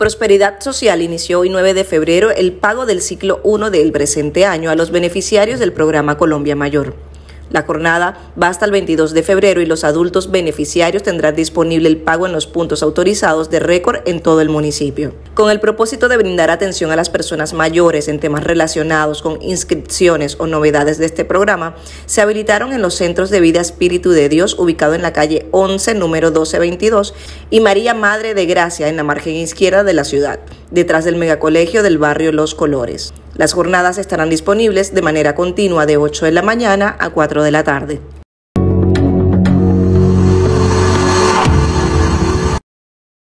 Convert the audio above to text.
Prosperidad Social inició hoy 9 de febrero el pago del ciclo 1 del presente año a los beneficiarios del programa Colombia Mayor. La jornada va hasta el 22 de febrero y los adultos beneficiarios tendrán disponible el pago en los puntos autorizados de récord en todo el municipio. Con el propósito de brindar atención a las personas mayores en temas relacionados con inscripciones o novedades de este programa, se habilitaron en los centros de vida Espíritu de Dios ubicado en la calle 11, número 1222, y María Madre de Gracia en la margen izquierda de la ciudad, detrás del megacolegio del barrio Los Colores. Las jornadas estarán disponibles de manera continua de 8 de la mañana a 4 de la tarde.